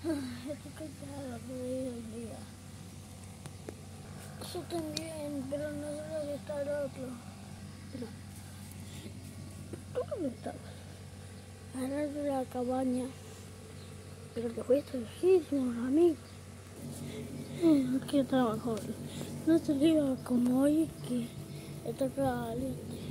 Estoy cansada por el día. Yo también, pero no sé dónde está el otro. ¿Tú dónde estabas? Al de la cabaña. Pero te fuiste lejísimos, amigo. Eh, Aquí estaba joven. No se diga como hoy que está caliente.